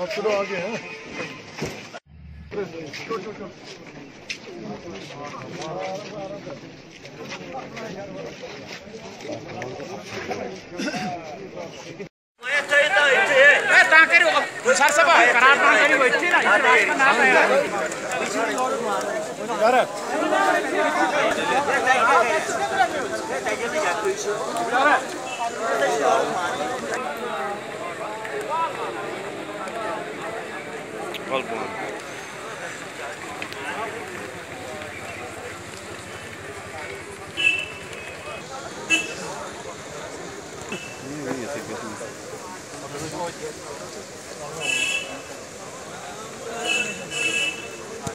आप चलो आगे हैं सर सब करार ना करी बैठी ना रास्ता ना है। কল্পনা